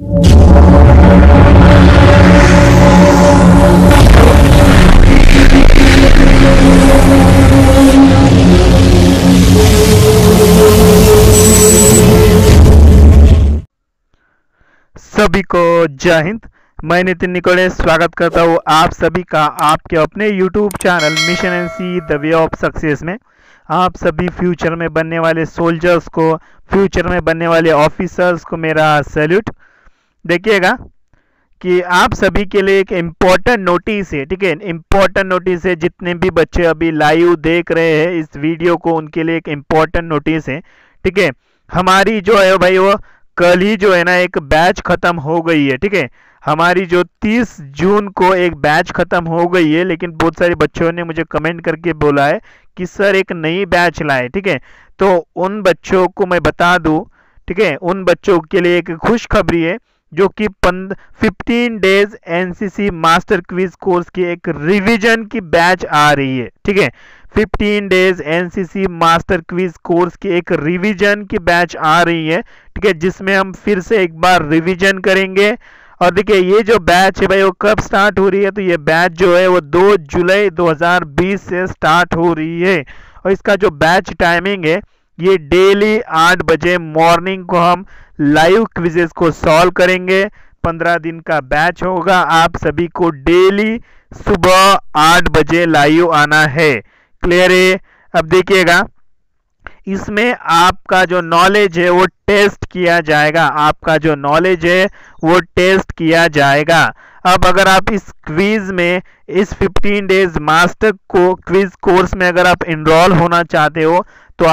सभी को जय हिंद। मैं नितिन निकोले स्वागत करता हूँ आप सभी का आपके अपने YouTube channel mission N C the way of success में। आप सभी फ्यूचर में बनने वाले सोल्जर्स को फ्यूचर में बनने वाले ऑफिसर्स को मेरा सैल्यूट देखिएगा कि आप सभी के लिए एक इम्पोर्टेंट नोटिस है, ठीक है? इम्पोर्टेंट नोटिस है, जितने भी बच्चे अभी लाइव देख रहे हैं, इस वीडियो को उनके लिए एक इम्पोर्टेंट नोटिस है, ठीक है? हमारी जो है भाई, वो कल ही जो है ना एक बैच खत्म हो गई है, ठीक है? हमारी जो 30 जून को एक बैच खत्म हो गई है, लेकिन बहुत सारे बच्चों ने मुझे कमेंट करके बोला है कि, सर, एक नई बैच लाए ठीक है? तो उन बच्चों को मैं बता दूँ, ठीक है? उन बच्चों के लिए एक खुशखबरी है जो कि fifteen days NCC master quiz course की एक रिवीजन की बैच आ रही है, ठीक है? 15 days NCC master quiz course की एक रिवीजन की बैच आ रही है, ठीक है? जिसमें हम फिर से एक बार रिवीजन करेंगे। और देखिए, ये जो बैच है भाई, वो कब स्टार्ट हो रही है? तो ये बैच जो है, वो 2 जुलाई 2020 से स्टार्ट हो रही है। और इसका जो बैच टाइमिंग है ये डेली आठ बजे मॉर्निंग को हम लाइव क्विजेस को सॉल्व करेंगे। पंद्रह दिन का बैच होगा। आप सभी को डेली सुबह आठ बजे लाइव आना है। क्लियर है? अब देखिएगा। इसमें आपका जो नॉलेज है, वो टेस्ट किया जाएगा। आपका जो नॉलेज है, वो टेस्ट किया जाएगा। अब अगर आप इस क्विज में, इस 15 डेज़ मास्टर को, क्विज कोर्स में अगर आप इनरोल होना चाहते हो तो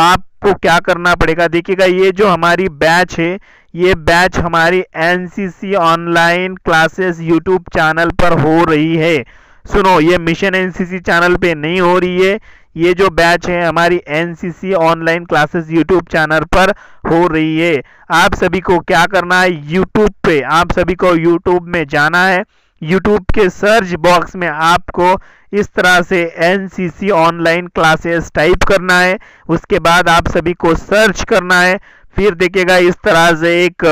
आपको क्या करना पड़ेगा? देखिएगा, ये जो हमारी बैच है, ये बैच हमारी NCC online classes YouTube channel पर हो रही है। सुनो, ये मिशन एनसीसी चैनल पे नहीं हो रही है। ये जो बैच है, हमारी NCC online classes YouTube channel पर हो रही है। आप सभी को क्या करना है? यूट्यूब पे, आप सभी को यूट्यूब में जाना है। यूट्यूब के सर्च बॉक्स में आपको इस तरह से एनसीसी ऑनलाइन क्लासेस टाइप करना है। उसके बाद आप सभी को सर्च करना है। फिर देखिएगा, इस तरह से एक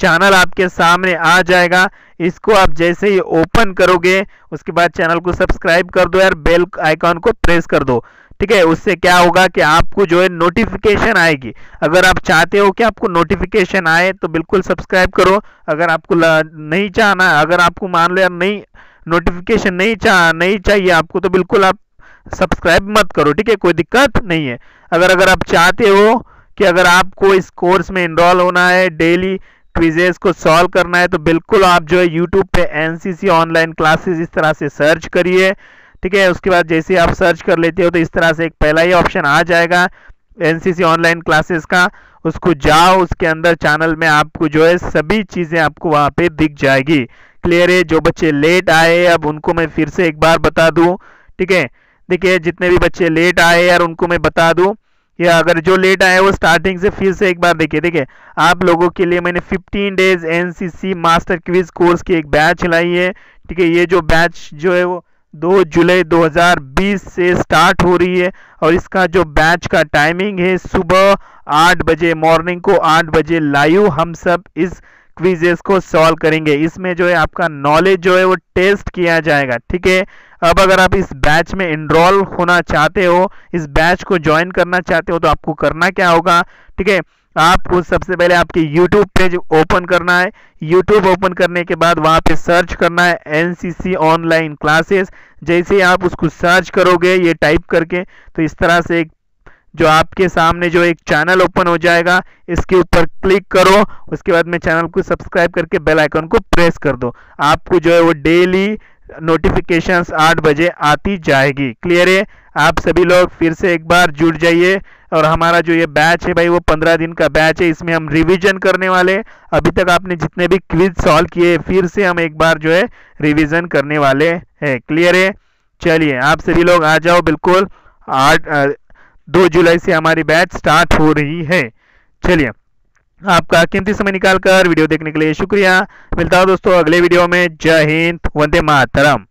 चैनल आपके सामने आ जाएगा। इसको आप जैसे ही ओपन करोगे, उसके बाद चैनल को सब्सक्राइब कर दो यार बेल आइकॉन को प्रेस कर दो। ठीक है, उससे क्या होगा कि आपको जो है नोटिफिकेशन आएगी। अगर आप चाहते हो कि आपको नोटिफिकेशन आए तो बिल्कुल सब्सक्राइब करो। अगर आपको नहीं चाहना, अगर आपको मान लो यार नहीं नोटिफिकेशन नहीं चाह नहीं चाहिए आपको तो बिल्कुल आप सब्सक्राइब मत करो, ठीक है? कोई दिक्कत नहीं है। अगर अगर आप चाहते हो कि अगर आपको इस कोर्स में इनरोल होना है डेली क्विजेस को सॉल्व करना है तो बिल्कुल आप जो है यूट्यूब पे एनसीसी ऑनलाइन क्लासेस इस तरह से सर्च करिए। ठीक है, उसके बाद जैसे आप सर्च कर लेते हो तो इस तरह से एक पहला ही ऑप्शन आ जाएगा एनसीसी ऑनलाइन क्लासेस का। उसको जाओ, उसके अंदर चैनल में आपको जो है, सभी चीज़ें आपको वहाँ पे दिख जाएगी। क्लियर है? जो बच्चे लेट आए, अब उनको मैं फिर से एक बार बता दूँ। ठीक है? देखिए, जितने भी बच्चे लेट आए, यार उनको मैं बता दूँ। या अगर जो लेट आए, वो स्टार्टिंग से फिर से एक बार देखिए देखिए। आप लोगों के लिए मैंने 15 days NCC master quiz course की एक बैच चलाई है। ठीक है, ये जो बैच जो है, वो 2 जुलाई 2020 से स्टार्ट हो रही है और इसका जो बैच का टाइमिंग है, सुबह आठ बजे, मॉर्निंग को आठ बजे लाइव हम सब इस क्विजेस को सॉल्व करेंगे। इसमें जो है आपका नॉलेज जो है वो टेस्ट किया जाएगा, ठीक है? अब अगर आप इस बैच में इनरोल होना चाहते हो, इस बैच को ज्वाइन करना चाहते हो तो आपको करना क्या होगा, ठीक है? आपको सबसे पहले आपके YouTube पेज ओपन करना है। YouTube ओपन करने के बाद वहाँ पे सर्च करना है एनसीसी ऑनलाइन क्लासेस जैसे ही आप उसको सर्च करोगे, ये टाइप करके तो इस तरह से एक जो आपके सामने जो एक चैनल ओपन हो जाएगा, इसके ऊपर क्लिक करो। उसके बाद में चैनल को सब्सक्राइब करके बेल आइकन को प्रेस कर दो। आपको जो है वो डेली नोटिफिकेशंस आठ बजे आती जाएगी। क्लियर है? आप सभी लोग फिर से एक बार जुड़ जाइए। और हमारा जो ये बैच है भाई, वो पंद्रह दिन का बैच है। इसमें हम रिवीजन करने वाले अभी तक आपने जितने भी क्विज सॉल्व किए फिर से हम एक बार जो है रिवीजन करने वाले हैं। क्लियर है? चलिए, आप सभी लोग आ जाओ, बिल्कुल। आठ दो जुलाई से हमारी बैच स्टार्ट हो रही है। चलिए, आपका कीमती समय निकालकर वीडियो देखने के लिए शुक्रिया। मिलता हूँ दोस्तों अगले वीडियो में। जय हिंद, वंदे मातरम।